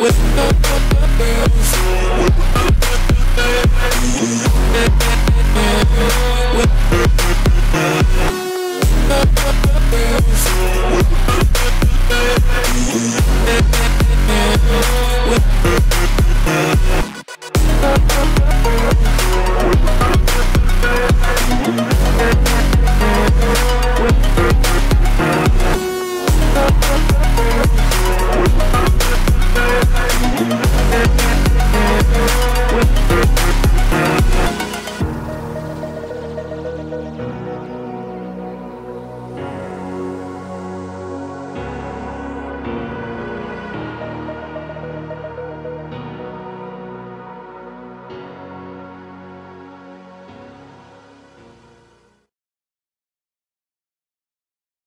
With